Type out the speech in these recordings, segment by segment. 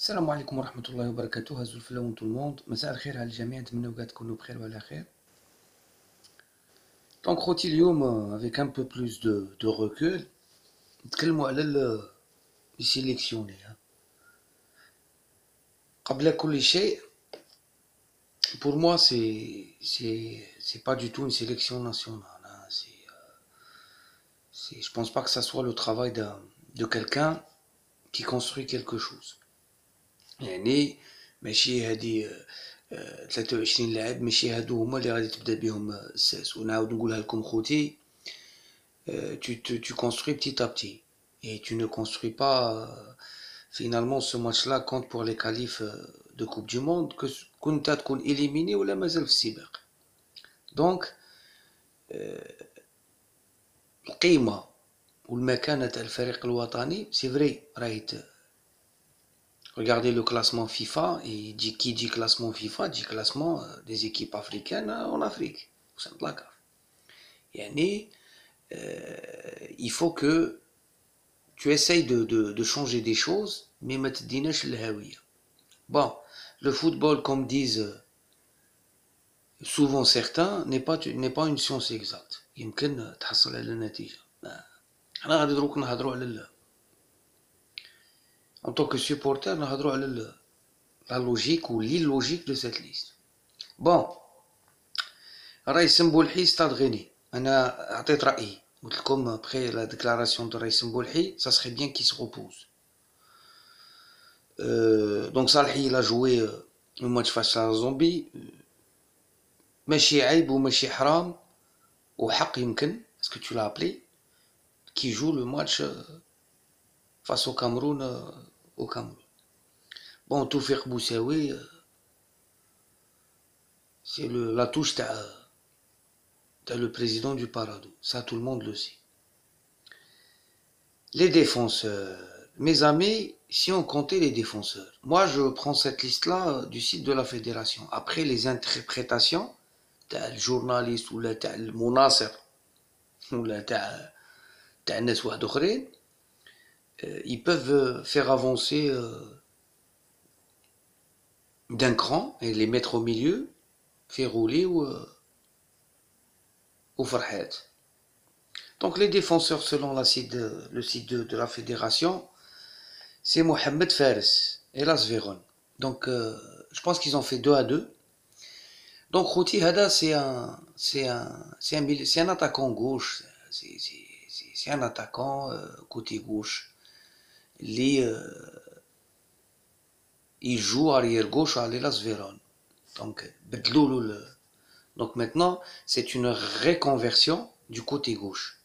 السلام عليكم ورحمة الله وبركاته هزوا الفلا وانتم الموند مساء الخير على الجميع نتمنى بقى تكونوا بخير وعلى خير دونك خوتي اليوم افيك ان بو بلوس دو دو ريكول نتكلموا على لي سيليكسيوني قبل كل شيء pour moi c'est c'est c'est pas du tout une sélection nationale hein. c'est euh, c'est je pense pas que ça soit le travail d'un de quelqu'un qui construit quelque chose يعني ماشي هادي 23 لاعب ماشي هادو هما اللي غادي تبدا بهم الساس. ونعاود نقولها لكم خوتي tu, tu, tu construis petit à petit. Et tu ne construis pas finalement ce match là compte pour les qualifs de Coupe du Monde que كنت تكون éliminé ولا مازال في السباق دونك القيمة والمكانة تاع الفريق الوطني سي فري راهي Regardez le classement FIFA, et dit, qui dit classement FIFA dit classement des équipes africaines en Afrique, au sein de la CAF. Yani, euh, il faut que tu essayes de, de, de changer des choses, mais Bon, le football, comme disent souvent certains, n'est pas, n'est pas une science exacte. يمكن تحصل على النتيجة. أنا غادي دروك نهضروا على en tant que supporter, on a droit à la logique ou l'illogique de cette liste. Bon, Raïs Mboulhi, Stade Rennais. On a hâté Raï. Comme après la déclaration de Raïs Mboulhi, ça serait bien qu'il se repose. Euh, donc Salhi, il a joué euh, le match face à la Zombie. Machi Aïb ou Machi Haram, ou Haq est-ce que tu l'as appelé, qui joue le match euh, face au Cameroun Cameroun. Bon, Toufir Boussaoui, c'est la touche de le président du Parado. Ça, tout le monde le sait. Les défenseurs. Mes amis, si on comptait les défenseurs, moi je prends cette liste-là du site de la fédération. Après les interprétations, le journaliste ou le monasser ou le ils peuvent faire avancer d'un cran et les mettre au milieu, faire rouler ou au Farhat. Donc les défenseurs selon la site le site de, la fédération, c'est Mohamed Fares et Las Véron. Donc je pense qu'ils ont fait 2 à 2. Donc Routi Hada c'est un c'est un c'est un, un attaquant gauche, c'est un attaquant côté gauche euh, il joue arrière gauche à l'Elas Véron. Donc, donc maintenant, c'est une réconversion du côté gauche.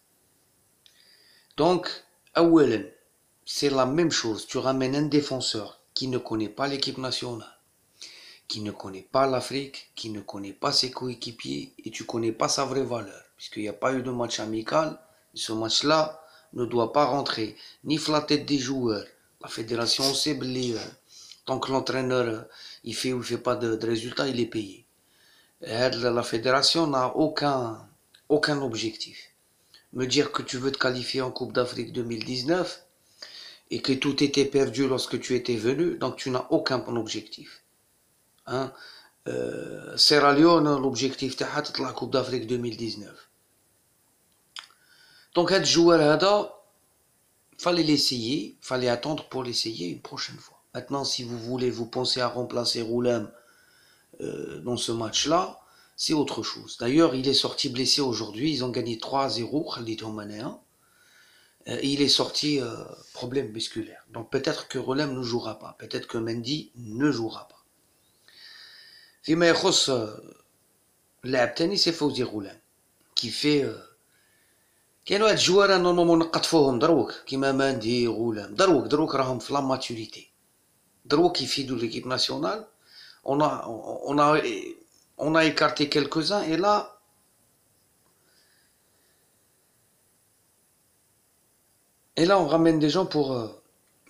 Donc, Awelen, c'est la même chose. Tu ramènes un défenseur qui ne connaît pas l'équipe nationale, qui ne connaît pas l'Afrique, qui ne connaît pas ses coéquipiers et tu connais pas sa vraie valeur. Puisqu'il n'y a pas eu de match amical. Ce match-là, ne doit pas rentrer ni la tête des joueurs. La fédération sait que tant que l'entraîneur il fait ou il fait pas de, résultats, il est payé. la fédération n'a aucun, objectif. Me dire que tu veux te qualifier en Coupe d'Afrique 2019 et que tout était perdu lorsque tu étais venu, donc tu n'as aucun objectif. Hein? Euh, Sierra Leone, l'objectif de la Coupe d'Afrique 2019. Donc, être joueur il fallait l'essayer, il fallait attendre pour l'essayer une prochaine fois. Maintenant, si vous voulez, vous pensez à remplacer Roulem euh, dans ce match-là, c'est autre chose. D'ailleurs, il est sorti blessé aujourd'hui, ils ont gagné 3-0, Khalid Omanéen. Euh, il est sorti euh, problème musculaire. Donc peut-être que Roulem ne jouera pas, peut-être que Mendy ne jouera pas. فيما يخص اللاعب تاني سي فوزي غولام qui fait كاين واحد الجوار نورمالمون نقطفوهم دروك كيما ماندي غولام دروك دروك راهم في لا ماتوريتي دروك يفيدو ليكيب ناسيونال اون اون اون ا écarté quelques-uns et là et là on ramène des gens pour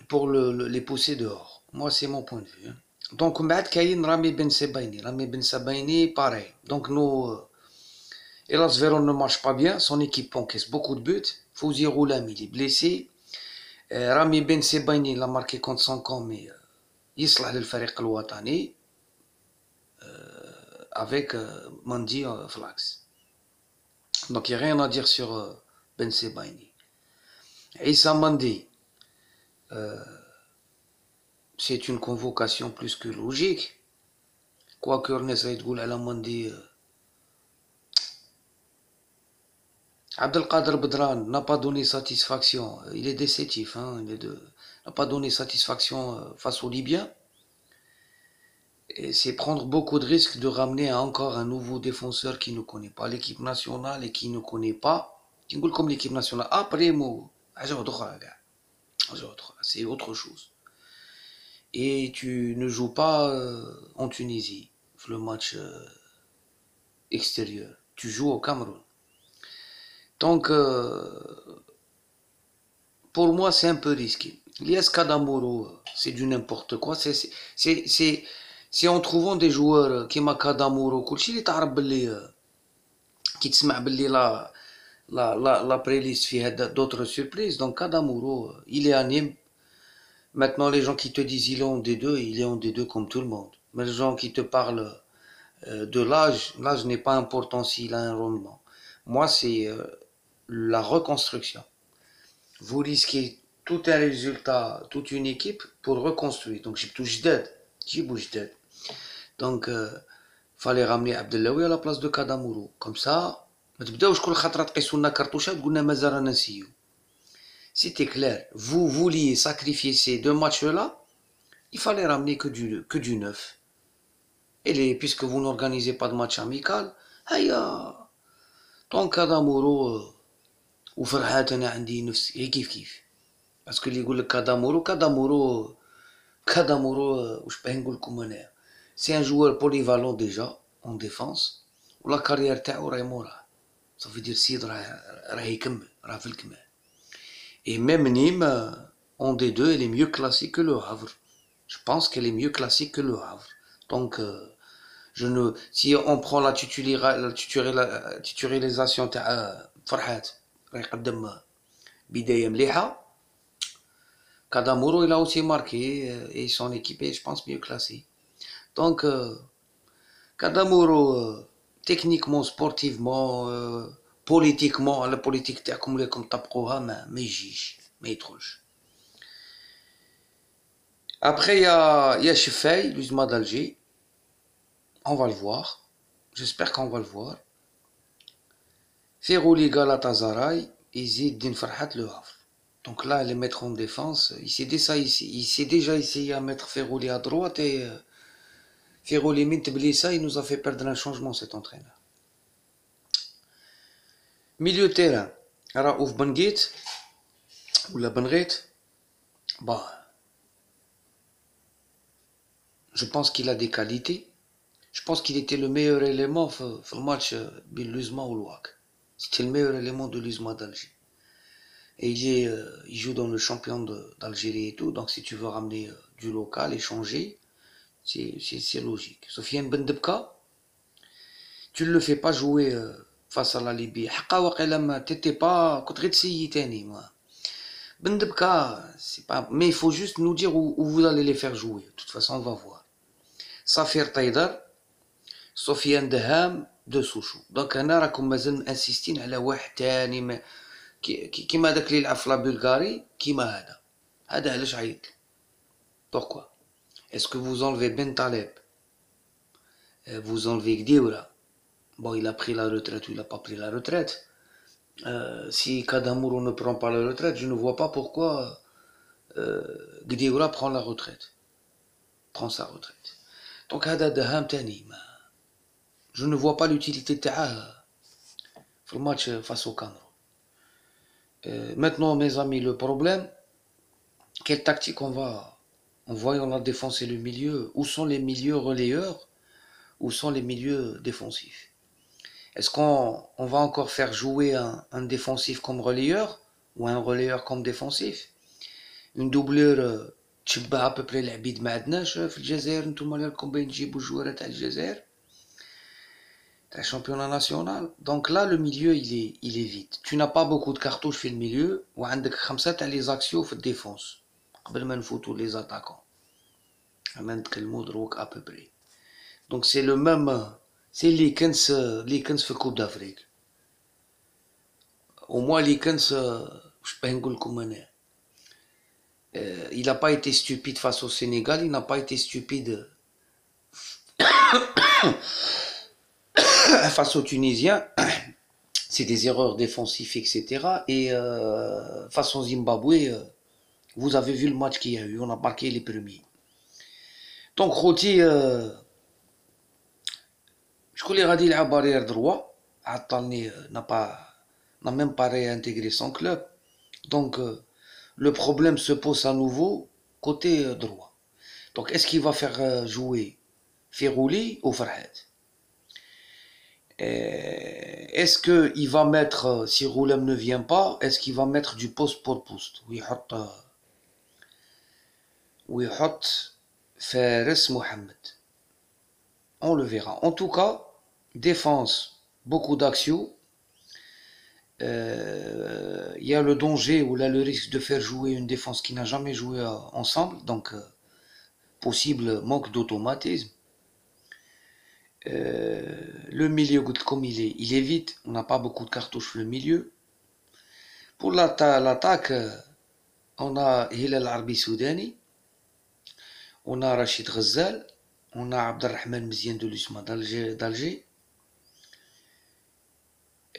pour le, le, les pousser dehors moi c'est mon point de vue hein. donc من بعد كاين رامي بن سبايني رامي بن سبايني pareil donc et la Zveron ne marche pas bien, son équipe encaisse beaucoup de buts. Fouzi Roulam, il est blessé. Euh, Rami Ben Sebaini l'a marqué contre son camp, mais euh, Yislah El Farik Louatani euh, avec Mandy Flax. Donc il n'y a rien à dire sur Ben Sebaini. Issa Mandy, c'est une convocation plus que logique. Quoique Ernest Aïdgoul Mandy Abdelkader Bedran n'a pas donné satisfaction. Il est déceptif. Hein, il n'a pas donné satisfaction face aux Libyens c'est prendre beaucoup de risques de ramener encore un nouveau défenseur qui ne connaît pas l'équipe nationale et qui ne connaît pas. comme l'équipe nationale. Après, c'est autre chose. Et tu ne joues pas euh, en Tunisie, le match euh, extérieur. Tu joues au Cameroun. Donc, euh, pour moi, c'est un peu risqué. Lies Kadamoro, c'est du n'importe quoi. C'est en trouvant des joueurs euh, qui m'a Kadamoro, qui qui te la la la la playlist fait hein, d'autres surprises. Donc Kadamuro, euh, il est à Nîmes. Maintenant, les gens qui te disent il est en D2, il est en D2 comme tout le monde. Mais les gens qui te parlent de l'âge, l'âge n'est pas important s'il a un rendement. Moi, c'est la reconstruction vous risquez tout un résultat toute une équipe pour reconstruire donc j'ai tout جداد جيبوا جداد donc, il euh, fallait ramener Abdellaoui à la place de Kadamuru. Comme ça, c'était clair. Vous vouliez sacrifier ces deux matchs-là, il fallait ramener que du, que du neuf. Et les, puisque vous n'organisez pas de match amical, donc Kadamuru, ou فرحات انا عندي نفس كيف كيف باسكو اللي يقول لك كادامورو كادامورو كادامورو واش باه نقول لكم انايا c'est un joueur polyvalent déjà en défense la carrière تاعو راهي موراه ça veut dire سيد راه راه يكمل راه في الكمال et même Nîmes en D2 elle est mieux classée que le Havre je pense qu'elle est mieux classée que le Havre donc euh, je ne si on prend la titularisation تاع فرحات راه يقدم بدايه مليحه Kadamuro il a aussi marqué et son équipe est je pense mieux classée donc, euh, Kadamuro, euh, techniquement, sportivement, euh, politiquement, la politique t'es accumulé comme t'as mais mais j'y, mais trop. Après, il y a, y a Chifei, l'Uzma d'Alger. On va le voir. J'espère qu'on va le voir. Ferrouli Galatasaray, Izid Farhat Le Havre. Donc là, les mettre en défense, il s'est déjà, essayé à mettre Ferrouli à droite et Ferrolimit Blissa, il nous a fait perdre un changement, cet entraîneur. Milieu terrain, Raouf Bangit, ou la Benret, bah, je pense qu'il a des qualités. Je pense qu'il était le meilleur élément dans le match euh, Luzma ou Louak. C'était le meilleur élément de Luzma d'Alger. Et il, euh, il joue dans le champion d'Algérie et tout, donc si tu veux ramener euh, du local, échanger, c'est logique. Sofiane Bendebka, tu ne le fais pas jouer euh, face à la Libye. T'étais pas Bendebka, c'est pas. Mais il faut juste nous dire où, vous allez les faire jouer. De toute façon, on va voir. Safir Taïdar, Sofiane Deham, de Souchou. Donc, أنا راكم مازال انسيستين على واحد تاني كيما داك اللي يلعب في لا بلغاري كيما هذا هذا علاش عيط Pourquoi est-ce que vous enlevez Ben Taleb euh, Vous enlevez Gdioura Bon, il a pris la retraite ou il n'a pas pris la retraite. Euh, si Kadamuro ne prend pas la retraite, je ne vois pas pourquoi euh, prend la retraite. Prend sa retraite. Donc, je ne vois pas l'utilité de le match face au Cameroun. Euh, maintenant, mes amis, le problème, quelle tactique on va On voit on la défense et le milieu. Où sont les milieux relayeurs Où sont les milieux défensifs? Est-ce qu'on va encore faire jouer un, défensif comme relayeur ou un relayeur comme défensif? Une doublure euh, tchibba à peu près l'habit de Madnash, tout le monde a un championnat national. Donc là, le milieu, il est, il est vide. Tu n'as pas beaucoup de cartouches dans le milieu. Ou tu as les actions de défense. Avant photo les attaquants. à peu près. Donc c'est le même. C'est les 15, les 15 Coupe d'Afrique. Au moins, les 15, je euh, il n'a pas été stupide face au Sénégal, il n'a pas été stupide face aux Tunisiens. C'est des erreurs défensives, etc. Et euh, face au Zimbabwe, euh, vous avez vu le match qu'il y a eu, on a marqué les premiers. Donc Roti, euh, je connais Radil à barrière droit, n'a pas n'a même pas réintégré son club. Donc le problème se pose à nouveau côté droit. Donc, est-ce qu'il va faire jouer Ferrouli ou Farhad? Est-ce qu'il va mettre, si Roulem ne vient pas, est-ce qu'il va mettre du poste pour poste? Hot Fares Mohamed. On le verra. En tout cas, défense, beaucoup d'actions euh, il y a le danger ou là le risque de faire jouer une défense qui n'a jamais joué euh, ensemble, donc euh, possible manque d'automatisme. Le milieu, comme il est, il est vite, on n'a pas beaucoup de cartouches le milieu. Pour l'attaque, on a Hilal Arbi Soudani, on a Rachid Ghazal, on a Abdelrahman Mzien de l'Usma d'Alger,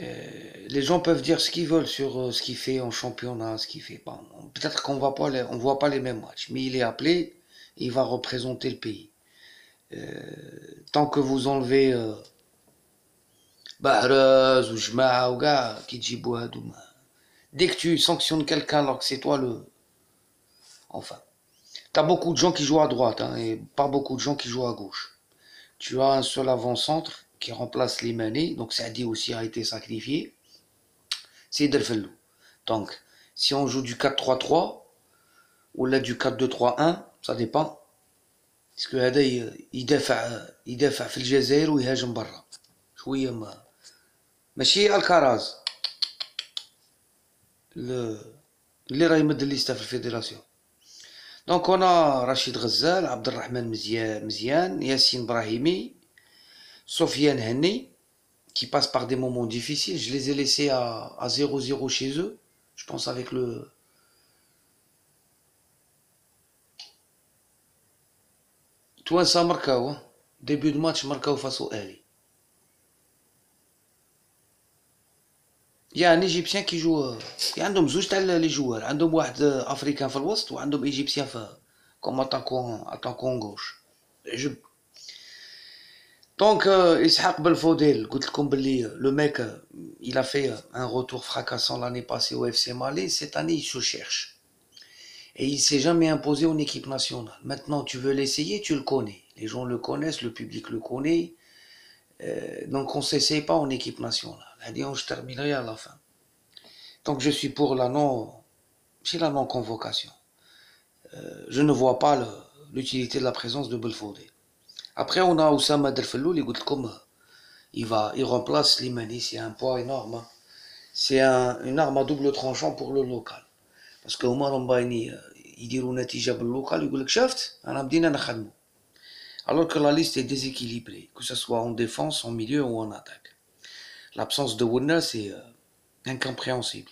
euh, les gens peuvent dire ce qu'ils veulent sur euh, ce qu'il fait en championnat, ce qu'il fait pas. Peut-être qu'on on voit pas les mêmes matchs, mais il est appelé, il va représenter le pays. Euh, tant que vous enlevez euh, ou Jma'a ou qui dès que tu sanctionnes quelqu'un alors que c'est toi le, enfin, t'as beaucoup de gens qui jouent à droite hein, et pas beaucoup de gens qui jouent à gauche. Tu as un seul avant-centre qui remplace Limani, donc Saadi aussi a été sacrifié, c'est Delfellou. Donc, si on joue du 4-3-3 ou là du 4-2-3-1, ça dépend. Parce que هذا يدافع يدافع في الجزائر ويهاجم برا شويه ما ماشي الكراز اللي راه يمد الليسته في الفيدراسيون دونك هنا رشيد غزال عبد الرحمن مزيان مزيان ياسين ابراهيمي Sofiane Henny, qui passe par des moments difficiles. Je les ai laissés à 0-0 chez eux. Je pense avec le... Toi, ça Marcao, hein. début de match Marcao face au Ali. Il y a un Égyptien qui joue. Il y a un homme juste les joueurs. Un homme africain في الوسط un homme égyptien comme attaquant gauche. Je donc, euh, Ishaq Belfodel, le mec, euh, il a fait euh, un retour fracassant l'année passée au FC Mali. Cette année, il se cherche. Et il s'est jamais imposé en équipe nationale. Maintenant, tu veux l'essayer, tu le connais. Les gens le connaissent, le public le connaît. donc, on ne s'essaye pas en équipe nationale. je terminerai à la fin. Donc, je suis pour la non, c'est la non-convocation. je ne vois pas l'utilité de la présence de Belfodel. Après, on a Oussama Delfellou, les comme il va, il remplace Slimani, c'est un poids énorme. Hein. C'est un, une arme à double tranchant pour le local. Parce que Omar Mbaini, il dit natija le local, il dit شفت انا بدينا نخدمو. Alors que la liste est déséquilibrée, que ce soit en défense, en milieu ou en attaque. L'absence de Wunna, c'est euh, incompréhensible.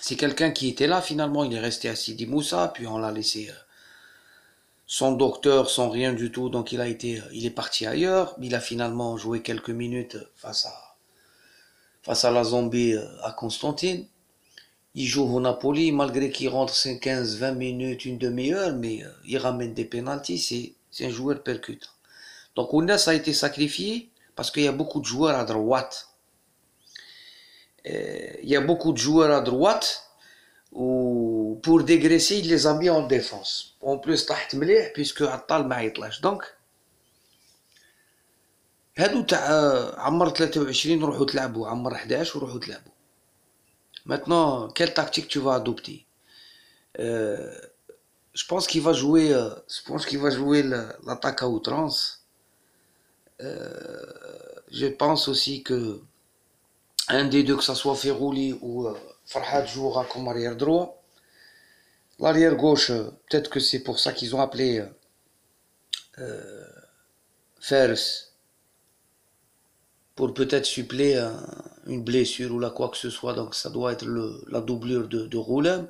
C'est quelqu'un qui était là, finalement, il est resté à Sidi Moussa, puis on l'a laissé euh, sans docteur, sans rien du tout. Donc il a été, il est parti ailleurs. Il a finalement joué quelques minutes face à, face à la zombie euh, à Constantine. Il joue au Napoli, malgré qu'il rentre 15, 20 minutes, une demi-heure, mais euh, il ramène des pénalties, c'est un joueur percutant. Donc Ounas a été sacrifié parce qu'il y a beaucoup de joueurs à droite. Euh, il y a beaucoup de joueurs à droite ou pour dégraisser, il les a mis en défense. En plus, تحت مليح puisque عطال ما يطلعش دونك هادو تاع عمر 23 روحوا تلعبوا عمر 11 وروحوا تلعبوا Maintenant, quelle tactique tu vas adopter? Euh, Je pense qu'il va jouer, euh, je pense qu'il va jouer l'attaque à outrance. Euh, je pense aussi que un des deux, que ce soit Ferrouli ou Farhad jouera comme arrière droit. L'arrière gauche, peut-être que c'est pour ça qu'ils ont appelé euh, pour peut-être suppléer une blessure ou là quoi que ce soit. Donc ça doit être la doublure de, de Roulem.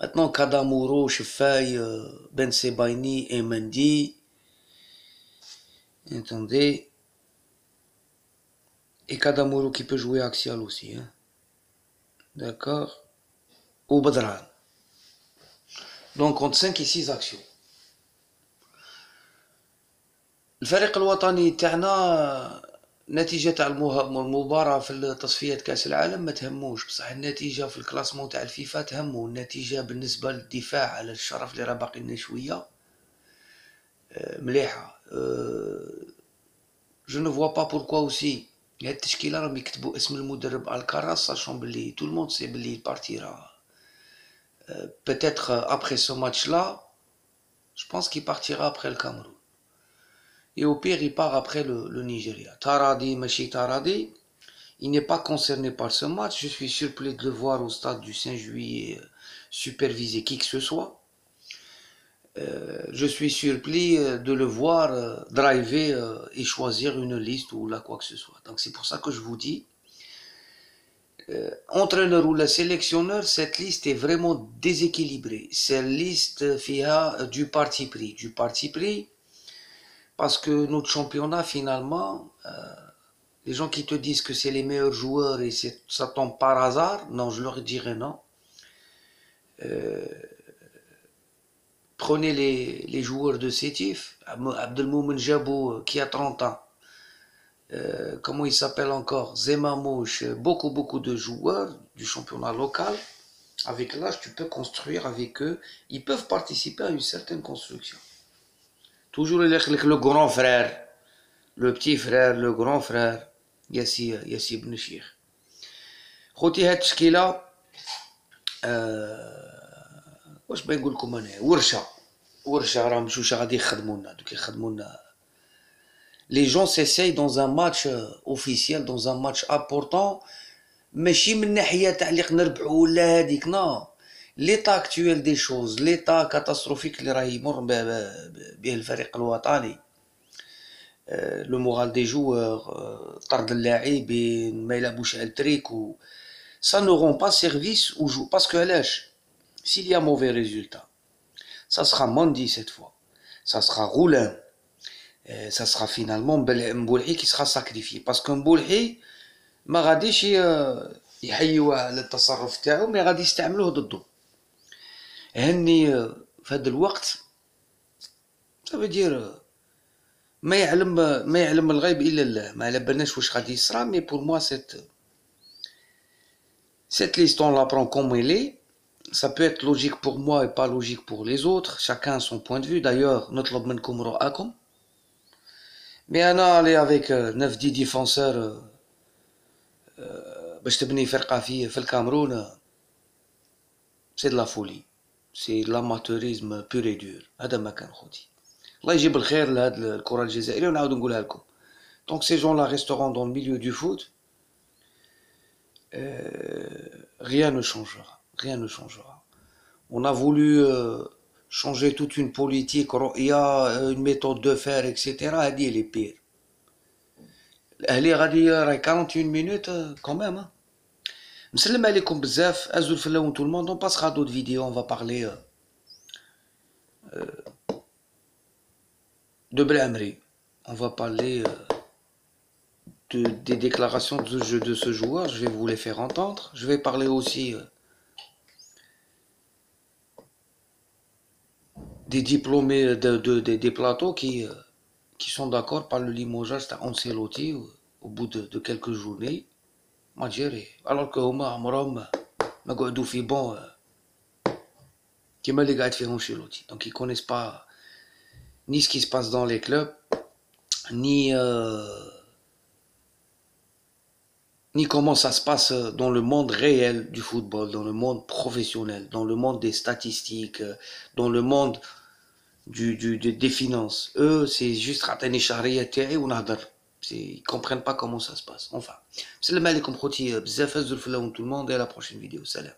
Maintenant, Kadamuro, Chefaï, euh, Ben Sebaini et Mendy. Entendez. Et Kadamuro qui peut jouer axial aussi. Hein. D'accord Ou Badran. Donc entre 5 et 6 actions. الفريق الوطني تاعنا نتيجة تاع المباراة في تصفيات كأس العالم ما تهموش. بصح النتيجة في الكلاسمون تاع الفيفا تهمو. النتيجة بالنسبة للدفاع على الشرف اللي راه باقي لنا شوية آه، مليحة جو نو فوا با بوركوا اوسي هاد التشكيلة راهم يكتبوا اسم المدرب الكاراس ساشون بلي تو الموند سي بلي البارتي راه ابخي سو ماتش لا جو بونس كي بارتيرا ابخي الكامرون et au pire il part après le, Nigeria. Taradi, Machi Taradi, il n'est pas concerné par ce match. Je suis surpris de le voir au stade du 5 juillet euh, superviser qui que ce soit. Euh, je suis surpris euh, de le voir driver et choisir une liste ou là quoi que ce soit. Donc c'est pour ça que je vous dis, entraîneur ou le sélectionneur, cette liste est vraiment déséquilibrée. Cette liste fait du parti pris. Du parti pris, parce que notre championnat, finalement, euh, les gens qui te disent que c'est les meilleurs joueurs et ça tombe par hasard, non, je leur dirais non. Euh, prenez les, joueurs de Sétif, Abdelmoumen Jabou euh, qui a 30 ans, comment il s'appelle encore, Zemamouche, beaucoup beaucoup de joueurs du championnat local. Avec l'âge, tu peux construire avec eux. Ils peuvent participer à une certaine construction. توجور يلاقي يخليك لو كرون فرير لو بتي فرير لو كرون فرير ياسي ياسي بن الشيخ خوتي هاد التشكيله آه واش بغي نقول لكم أنا ورشه ورشه راهم مشوشه غادي يخدموا لنا دوك يخدموا لنا لي جون سيساي دون ان ماتش اوفيسيال دون ان ماتش امبورطون ماشي من ناحيه تعليق نربحو ولا هاديك نو ليتا اكتويل دي شوز ليتا كاتاستروفيك اللي راه يمر به الفريق الوطني لو مورال دي جوور طرد اللاعبين ما يلعبوش على التريك و سا نو رون با سيرفيس او جو باسكو علاش s'il y a mauvais résultat ça sera Mondi cette fois ça sera Roulin ça sera finalement Mboulhi qui sera sacrifié parce que Mboulhi ما غاديش يحيوا على التصرف تاعو مي غادي يستعملوه ضده هني في هذا الوقت صافي دير ما يعلم ما يعلم الغيب الا الله ما على بالناش واش غادي يصرى مي بور موا سيت cette liste on la prend comme elle est ça peut être logique pour moi et pas logique pour les autres chacun a son point de vue d'ailleurs نطلب منكم رؤاكم mais انا aller avec 9 10 défenseurs باش تبني فرقه في في الكامرون سي de la folie سي لاماتوريزم بور اي دور هذا ما كان خوتي الله يجيب الخير لهاد الكره الجزائريه ونعاود نقولها لكم دونك سي جون لا ريستورون دون ميليو دو فوت rien ne changera rien ne changera on a voulu euh, changer toute une politique il y a une méthode de faire etc هذه اللي بير الاهلي غادي راهي 41 minutes quand même hein. Salam alaikum bzaf, azul falaoun tout le monde, on passera à d'autres vidéos, on va parler euh, euh, de Blamri, on va parler euh, de, des déclarations de, ce joueur, je vais vous les faire entendre, je vais parler aussi des diplômés de, des plateaux qui, qui sont d'accord par le limogeage d'Ancelotti au, au bout de quelques journées. ما تجيري الوغ كو هما عمرهم ما قعدوا في بون كيما اللي قاعد فيهم شيلوتي دونك يكونيس با ni ce qui se passe dans les clubs, ni, euh, ni comment ça se passe dans le monde réel du football, dans le monde professionnel, dans le monde des statistiques, dans le monde du, du, des finances. Eux, c'est juste ratani شهرية ou ونهضر ils comprennent pas comment ça se passe. Enfin, c'est le mal et comme bzaf, tout le monde et à la prochaine vidéo. Salam.